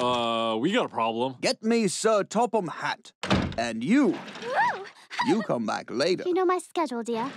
Uh, we got a problem. Get me Sir Topham Hatt. And you, you come back later. You know my schedule, dear.